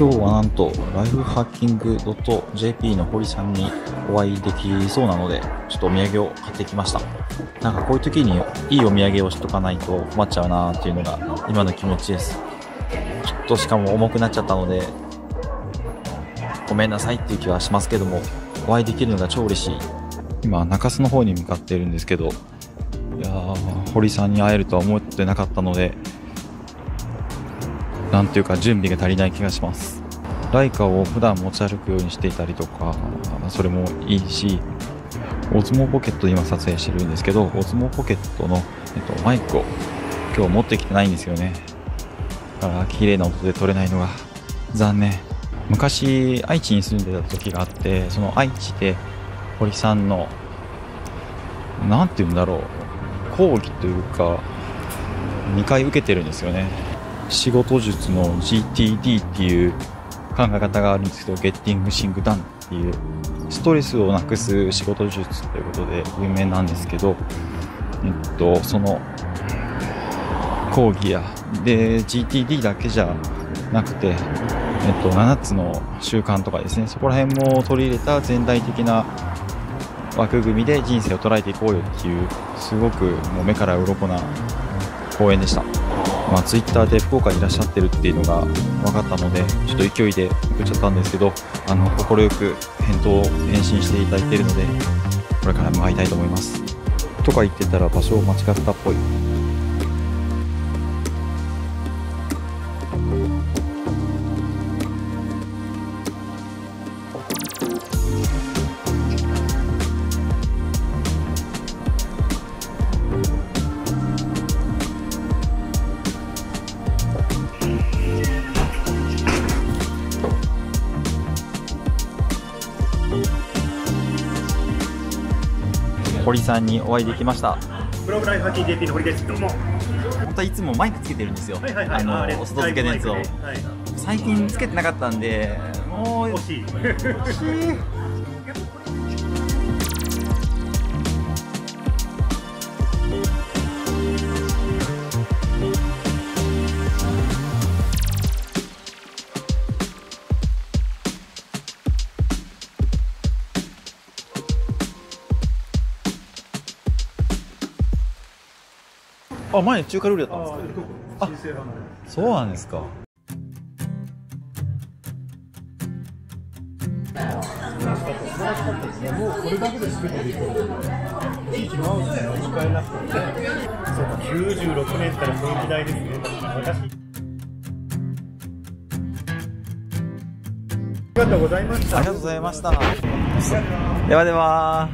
今日はなんとライフハッキング .jp の堀さんにお会いできそうなのでちょっとお土産を買ってきました。なんかこういう時にいいお土産をしとかないと困っちゃうなっていうのが今の気持ちです。ちょっとしかも重くなっちゃったのでごめんなさいっていう気はしますけどもお会いできるのが超嬉しい。今中洲の方に向かっているんですけどいやー堀さんに会えるとは思ってなかったのでなんていうか準備が足りない気がします。ライカを普段持ち歩くようにしていたりとかそれもいいしオズモポケットで今撮影してるんですけどオズモポケットの、えっと、マイクを今日持ってきてないんですよね。だから綺麗な音で撮れないのが残念。昔愛知に住んでた時があってその愛知で堀さんの何て言うんだろう講義というか2回受けてるんですよね。仕事術の GTD っていう考え方があるんですけど、ゲッティングシングダンっていう、ストレスをなくす仕事術ということで有名なんですけど、えっと、その講義や、で、GTD だけじゃなくて、えっと、7つの習慣とかですね、そこら辺も取り入れた全体的な枠組みで人生を捉えていこうよっていう、すごくもう目から鱗な講演でした。まあ、ツイッターで福岡にいらっしゃってるっていうのが分かったので、ちょっと勢いで送っちゃったんですけど、あの、快く返答を、返信していただいているので、これからも会いたいと思います。とか言ってたら場所を間違ったっぽい。堀さんにお会いできました。ブログライフハッキー JP の堀です。どうも。本当はいつもマイクつけてるんですよ、はいはい。はいあの外付けのやつを、はい最近つけてなかったんでもう惜しいあ前中華料理だったんですか？あ新そうなんですかもうこれだけで全てできるいちいちマウスに持ち替えなくてそうか。96年からそういう時代です。ね私ありがとうございました。ありがとうございました。ではでは